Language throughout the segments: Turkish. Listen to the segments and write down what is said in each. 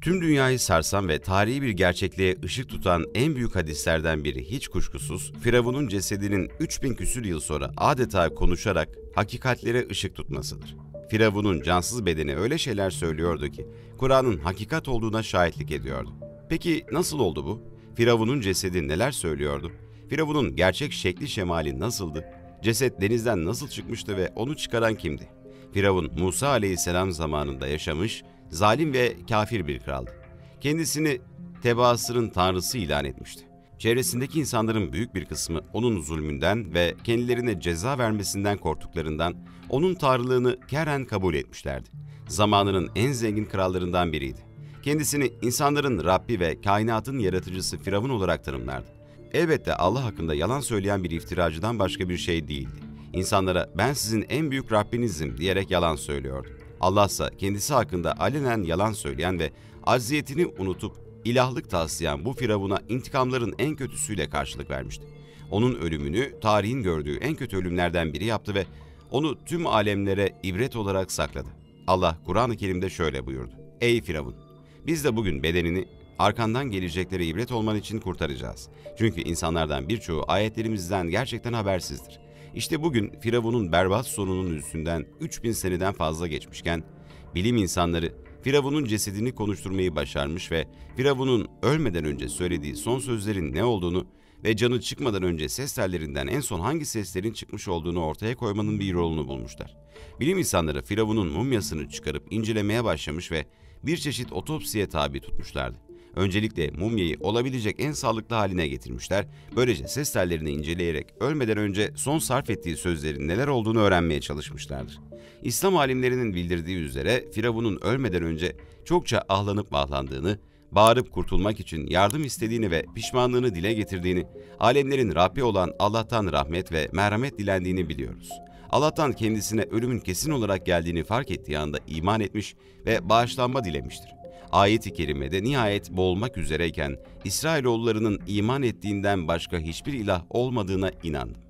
Tüm dünyayı sarsan ve tarihi bir gerçekliğe ışık tutan en büyük hadislerden biri hiç kuşkusuz, Firavun'un cesedinin 3000 küsür yıl sonra adeta konuşarak hakikatlere ışık tutmasıdır. Firavun'un cansız bedeni öyle şeyler söylüyordu ki, Kur'an'ın hakikat olduğuna şahitlik ediyordu. Peki nasıl oldu bu? Firavun'un cesedi neler söylüyordu? Firavun'un gerçek şekli şemali nasıldı? Ceset denizden nasıl çıkmıştı ve onu çıkaran kimdi? Firavun Musa aleyhisselam zamanında yaşamış, zalim ve kafir bir kraldı. Kendisini tebaasının tanrısı ilan etmişti. Çevresindeki insanların büyük bir kısmı onun zulmünden ve kendilerine ceza vermesinden korktuklarından onun tanrılığını keren kabul etmişlerdi. Zamanının en zengin krallarından biriydi. Kendisini insanların Rabbi ve kainatın yaratıcısı Firavun olarak tanımlardı. Elbette Allah hakkında yalan söyleyen bir iftiracıdan başka bir şey değildi. İnsanlara ben sizin en büyük Rabbinizim diyerek yalan söylüyordu. Allah ise kendisi hakkında alenen yalan söyleyen ve acziyetini unutup ilahlık taslayan bu Firavun'a intikamların en kötüsüyle karşılık vermişti. Onun ölümünü tarihin gördüğü en kötü ölümlerden biri yaptı ve onu tüm alemlere ibret olarak sakladı. Allah Kur'an-ı Kerim'de şöyle buyurdu. Ey Firavun! Biz de bugün bedenini arkandan geleceklere ibret olman için kurtaracağız. Çünkü insanlardan birçoğu ayetlerimizden gerçekten habersizdir. İşte bugün Firavun'un berbat sonunun üstünden 3000 seneden fazla geçmişken, bilim insanları Firavun'un cesedini konuşturmayı başarmış ve Firavun'un ölmeden önce söylediği son sözlerin ne olduğunu ve canı çıkmadan önce ses tellerinden en son hangi seslerin çıkmış olduğunu ortaya koymanın bir yolunu bulmuşlar. Bilim insanları Firavun'un mumyasını çıkarıp incelemeye başlamış ve bir çeşit otopsiye tabi tutmuşlardı. Öncelikle mumyayı olabilecek en sağlıklı haline getirmişler. Böylece ses tellerini inceleyerek ölmeden önce son sarf ettiği sözlerin neler olduğunu öğrenmeye çalışmışlardır. İslam alimlerinin bildirdiği üzere Firavun'un ölmeden önce çokça ahlanıp mahlandığını, bağırıp kurtulmak için yardım istediğini ve pişmanlığını dile getirdiğini, alemlerin Rabbi olan Allah'tan rahmet ve merhamet dilendiğini biliyoruz. Allah'tan kendisine ölümün kesin olarak geldiğini fark ettiği anda iman etmiş ve bağışlanma dilemiştir. Ayet-i kerimede nihayet boğulmak üzereyken İsrailoğullarının iman ettiğinden başka hiçbir ilah olmadığına inandım.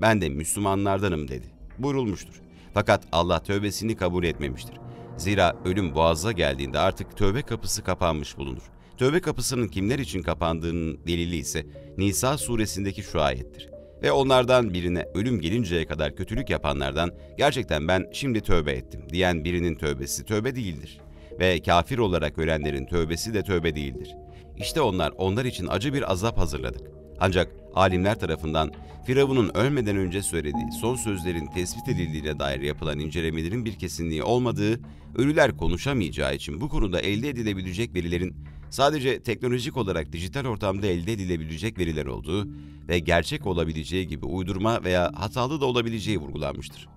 Ben de Müslümanlardanım dedi. Buyurulmuştur. Fakat Allah tövbesini kabul etmemiştir. Zira ölüm boğaza geldiğinde artık tövbe kapısı kapanmış bulunur. Tövbe kapısının kimler için kapandığının delili ise Nisa suresindeki şu ayettir. Ve onlardan birine ölüm gelinceye kadar kötülük yapanlardan gerçekten ben şimdi tövbe ettim diyen birinin tövbesi tövbe değildir. Ve kafir olarak ölenlerin tövbesi de tövbe değildir. İşte onlar onlar için acı bir azap hazırladık. Ancak alimler tarafından Firavun'un ölmeden önce söylediği son sözlerin tespit edildiğine dair yapılan incelemelerin bir kesinliği olmadığı, ölüler konuşamayacağı için bu konuda elde edilebilecek verilerin sadece teknolojik olarak dijital ortamda elde edilebilecek veriler olduğu ve gerçek olabileceği gibi uydurma veya hatalı da olabileceği vurgulanmıştır.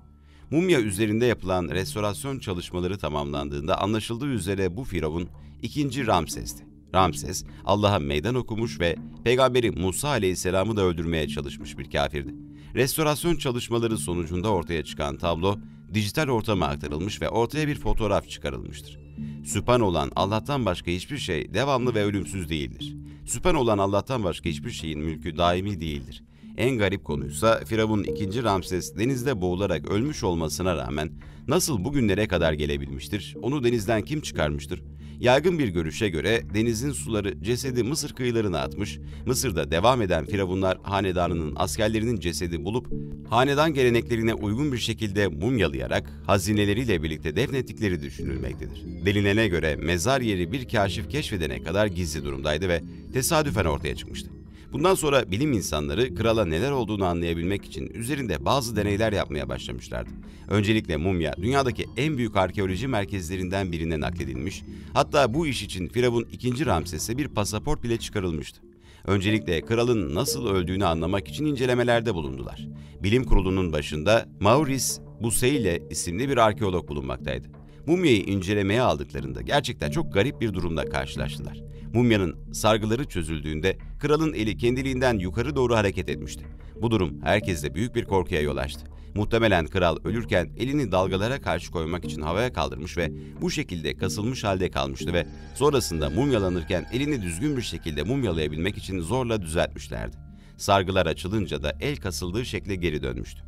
Mumya üzerinde yapılan restorasyon çalışmaları tamamlandığında anlaşıldığı üzere bu firavun ikinci Ramses'ti. Ramses, Allah'a meydan okumuş ve Peygamberi Musa aleyhisselamı da öldürmeye çalışmış bir kafirdi. Restorasyon çalışmaları sonucunda ortaya çıkan tablo, dijital ortama aktarılmış ve ortaya bir fotoğraf çıkarılmıştır. Süpan olan Allah'tan başka hiçbir şey devamlı ve ölümsüz değildir. Süpan olan Allah'tan başka hiçbir şeyin mülkü daimi değildir. En garip konuysa Firavun 2. Ramses denizde boğularak ölmüş olmasına rağmen nasıl bugünlere kadar gelebilmiştir, onu denizden kim çıkarmıştır? Yaygın bir görüşe göre denizin suları cesedi Mısır kıyılarına atmış, Mısır'da devam eden Firavunlar hanedanının askerlerinin cesedi bulup hanedan geleneklerine uygun bir şekilde mumyalayarak hazineleriyle birlikte defnettikleri düşünülmektedir. Delinene göre mezar yeri bir kaşif keşfedene kadar gizli durumdaydı ve tesadüfen ortaya çıkmıştı. Bundan sonra bilim insanları krala neler olduğunu anlayabilmek için üzerinde bazı deneyler yapmaya başlamışlardı. Öncelikle mumya dünyadaki en büyük arkeoloji merkezlerinden birine nakledilmiş, hatta bu iş için Firavun 2. Ramses'e bir pasaport bile çıkarılmıştı. Öncelikle kralın nasıl öldüğünü anlamak için incelemelerde bulundular. Bilim kurulunun başında Maurice Buseyle isimli bir arkeolog bulunmaktaydı. Mumyayı incelemeye aldıklarında gerçekten çok garip bir durumla karşılaştılar. Mumyanın sargıları çözüldüğünde kralın eli kendiliğinden yukarı doğru hareket etmişti. Bu durum herkeste büyük bir korkuya yol açtı. Muhtemelen kral ölürken elini dalgalara karşı koymak için havaya kaldırmış ve bu şekilde kasılmış halde kalmıştı ve sonrasında mumyalanırken elini düzgün bir şekilde mumyalayabilmek için zorla düzeltmişlerdi. Sargılar açılınca da el kasıldığı şekle geri dönmüştü.